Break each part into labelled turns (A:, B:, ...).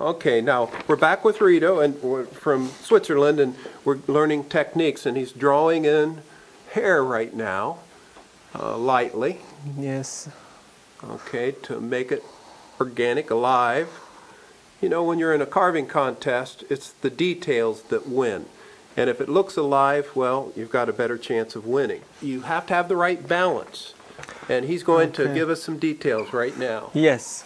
A: Okay, now we're back with Reto and we're from Switzerland and we're learning techniques and he's drawing in hair right now, uh, lightly,
B: Yes.
A: okay, to make it organic, alive. You know, when you're in a carving contest, it's the details that win. And if it looks alive, well, you've got a better chance of winning. You have to have the right balance. And he's going to give us some details right now.
B: Yes.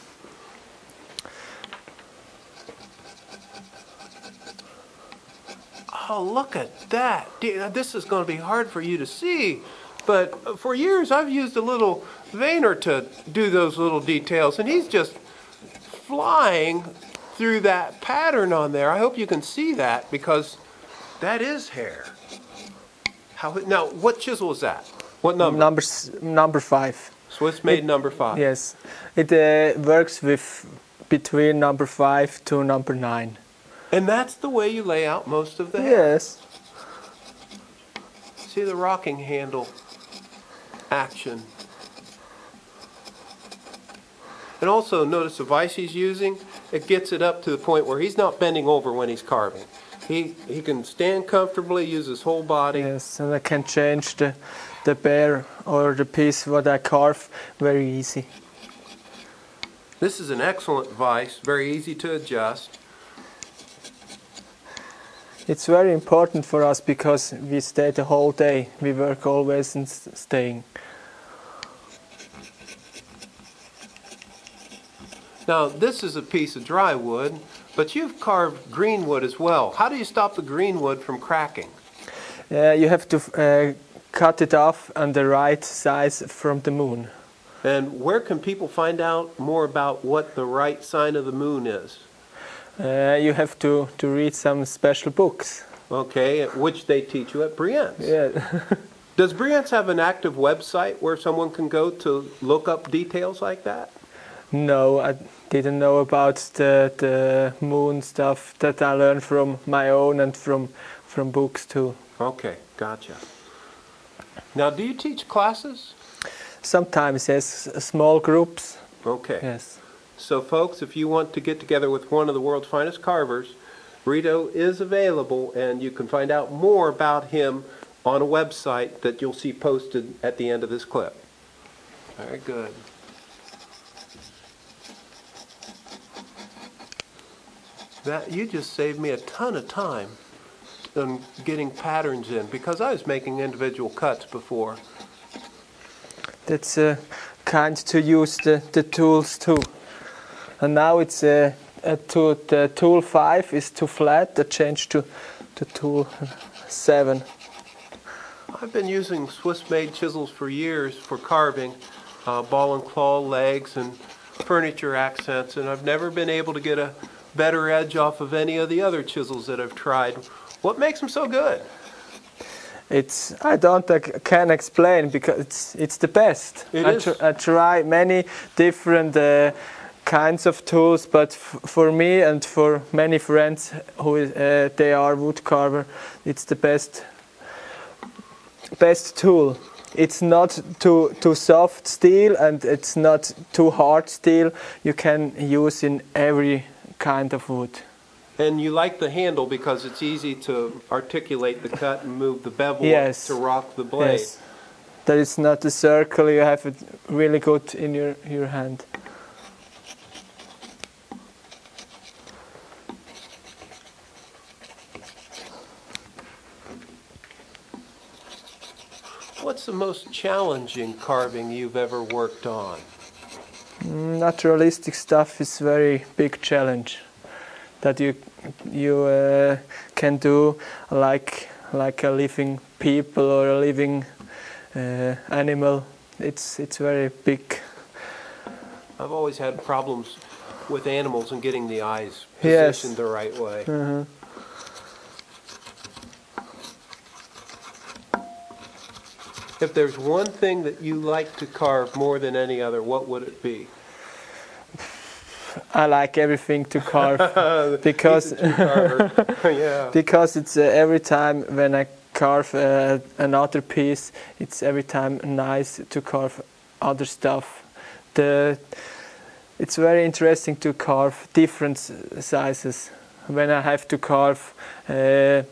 A: Oh, look at that. This is going to be hard for you to see. But for years, I've used a little veiner to do those little details, and he's just flying through that pattern on there. I hope you can see that because that is hair. How, now, what chisel is that? What number?
B: Number number five.
A: Swiss made number five.
B: Yes. It uh, works with between number five to number nine.
A: And that's the way you lay out most of the hair.
B: Yes.
A: See the rocking handle action. And also notice the vise he's using, it gets it up to the point where he's not bending over when he's carving. He, he can stand comfortably, use his whole body.
B: Yes, and I can change the the bear or the piece what I carve very easy.
A: This is an excellent vise, very easy to adjust.
B: It's very important for us because we stay the whole day. We work always in staying.
A: Now, this is a piece of dry wood, but you've carved green wood as well. How do you stop the green wood from cracking?
B: Uh, you have to uh, cut it off on the right size from the moon.
A: And where can people find out more about what the right sign of the moon is?
B: Uh, you have to, to read some special books.
A: Okay, which they teach you at Brienz.
B: Yeah.
A: Does Brienz have an active website where someone can go to look up details like that?
B: no, I didn't know about the, the moon stuff that I learned from my own and from, from books too.
A: Okay, gotcha. Now, do you teach classes?
B: Sometimes, yes, small groups.
A: Okay.
B: Yes.
A: So, folks, if you want to get together with one of the world's finest carvers, Reto is available, and you can find out more about him on a website that you'll see posted at the end of this clip. Very good. That you just saved me a ton of time on getting patterns in because I was making individual cuts before.
B: That's uh, kind to use the, the tools too. And now it's uh, uh, to, the tool 5 is too flat, I change to, to tool 7.
A: I've been using Swiss-made chisels for years for carving, uh, ball and claw legs and furniture accents, and I've never been able to get a better edge off of any of the other chisels that I've tried. What makes them so good?
B: It's I don't uh, can explain because it's it's the best.
A: It
B: I,
A: is.
B: tr- I try many different uh, kinds of tools, but f- for me and for many friends who uh, they are wood carver, it's the best best tool. It's not too too soft steel and it's not too hard steel. You can use in every kind of wood.
A: And you like the handle because it's easy to articulate the cut and move the bevel
B: Yes.
A: to rock the blade.
B: Yes. That is not a circle. You have it really good in your your hand.
A: What's the most challenging carving you've ever worked on?
B: Naturalistic stuff is very big challenge that you you uh, can do like like a living people or a living uh, animal. It's it's very big.
A: I've always had problems with animals and getting the eyes
B: Yes.
A: positioned the right way.
B: Uh-huh.
A: If there's one thing that you like to carve more than any other, what would it be?
B: I like everything to carve because
A: He's a true carver. yeah.
B: because it's uh, every time when I carve uh, another piece, it's every time nice to carve other stuff. The it's very interesting to carve different sizes. When I have to carve uh,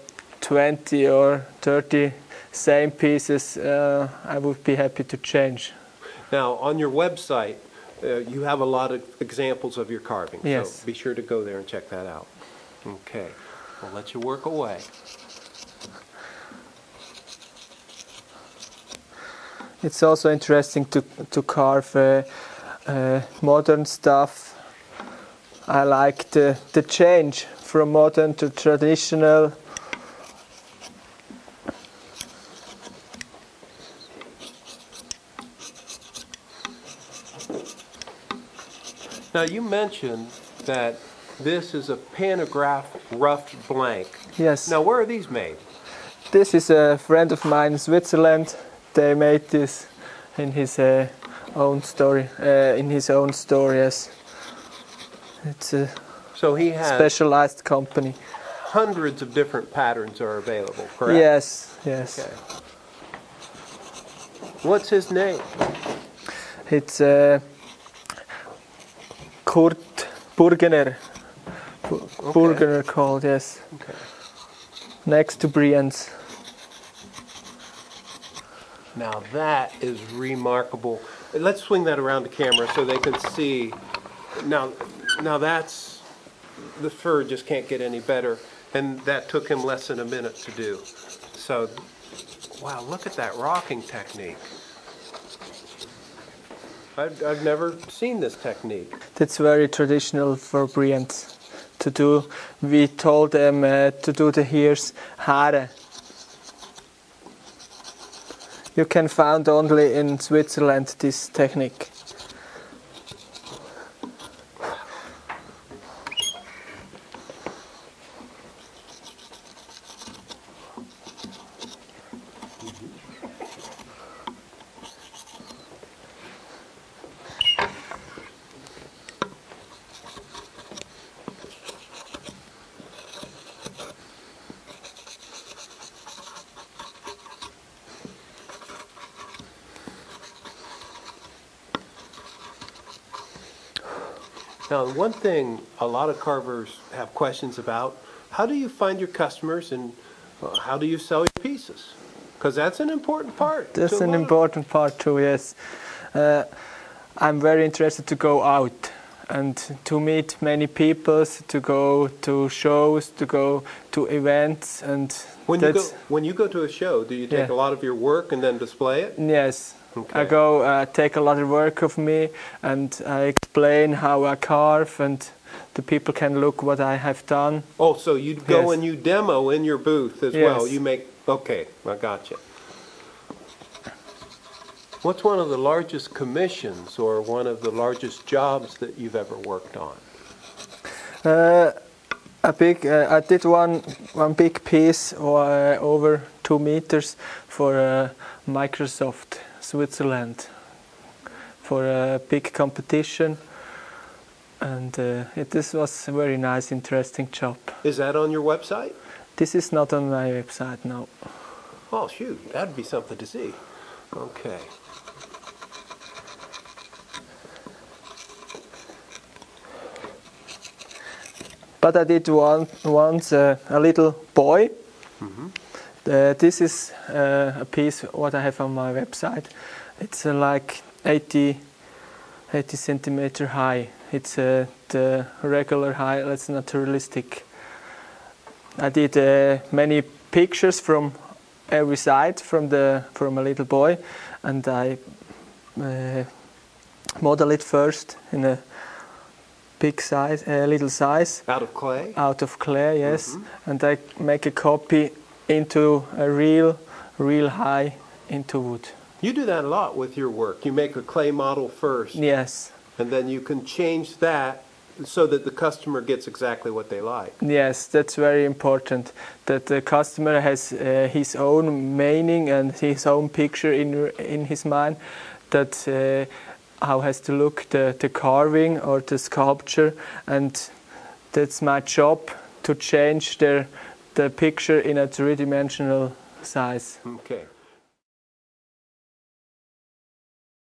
B: 20 or 30 same pieces, uh, I would be happy to change.
A: Now, on your website, uh, you have a lot of examples of your carving.
B: Yes.
A: So be sure to go there and check that out. Okay. I'll let you work away.
B: It's also interesting to to carve uh, uh, modern stuff. I like the the change from modern to traditional.
A: Now, you mentioned that this is a pantograph roughed blank.
B: Yes.
A: Now, where are these made?
B: This is a friend of mine in Switzerland. They made this in his uh, own story. Uh, in his own story, yes. It's a
A: So he has
B: specialized company.
A: hundreds of different patterns are available, correct?
B: Yes, yes.
A: Okay. What's his name?
B: It's uh, Kurt Burgener. Bu- Burgener called, yes.
A: Okay.
B: Next to Brienz.
A: Now that is remarkable. Let's swing that around the camera so they can see. Now, now that's the fur just can't get any better, and that took him less than a minute to do. So, wow, look at that rocking technique. I've, I've never seen this technique.
B: That's very traditional for Brienz to do. We told them uh, to do the ears Haare. You can find only in Switzerland this technique.
A: Now, one thing a lot of carvers have questions about, how do you find your customers and uh, how do you sell your pieces? Because that's an important part.
B: That's an important part too, yes. Uh, I'm very interested to go out and to meet many people, to go to shows, to go to events, and
A: When you go when you go to a show, do you take
B: Yeah.
A: a lot of your work and then display it?
B: yes. I go uh, take a lot of work of me, and I explain how I carve, and the people can look what I have done.
A: Oh, so you go
B: Yes.
A: and you demo in your booth as well. You make okay, I got you. What's one of the largest commissions or one of the largest jobs that you've ever worked on?
B: Uh, a big, uh, I did one one big piece uh, over two meters for uh, Microsoft Switzerland for a big competition, and uh, it, this was a very nice, interesting job.
A: Is that on your website?
B: This is not on my website now.
A: Oh shoot, that'd be something to see. Okay.
B: But I did one once uh, a little boy. Uh, this is uh, a piece what I have on my website. It's uh, like 80, 80 centimeter high. It's uh, the regular high. That's not realistic. I did uh, many pictures from every side from the from a little boy, and I uh, model it first in a big size, a little size
A: Out of clay?
B: out of clay, yes, and I make a copy into a real, real high into wood.
A: You do that a lot with your work. You make a clay model first,
B: Yes,
A: and then you can change that so that the customer gets exactly what they like.
B: yes, that's very important. That the customer has uh, his own meaning and his own picture in in his mind. That uh, how has to look the the carving or the sculpture, and that's my job to change the the picture in a three-dimensional size.
A: Okay.